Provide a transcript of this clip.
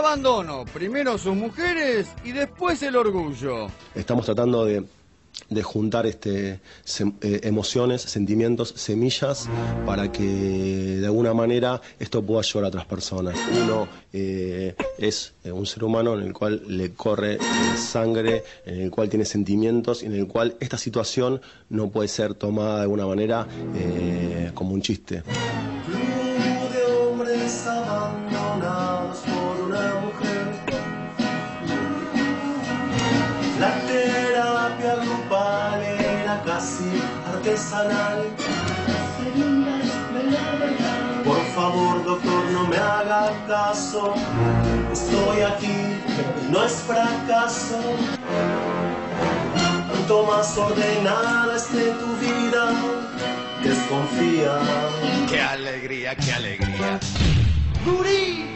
abandono, primero sus mujeres y después el orgullo. Estamos tratando de, de juntar este, eh, emociones, sentimientos, semillas, para que de alguna manera esto pueda ayudar a otras personas. Uno eh, es eh, un ser humano en el cual le corre sangre, en el cual tiene sentimientos y en el cual esta situación no puede ser tomada de alguna manera eh, como un chiste. Club de hombres casi artesanal. Por favor, doctor, no me haga caso. Estoy aquí, no es fracaso. Cuanto más ordenada esté tu vida, desconfía. ¡Qué alegría, qué alegría! Gurí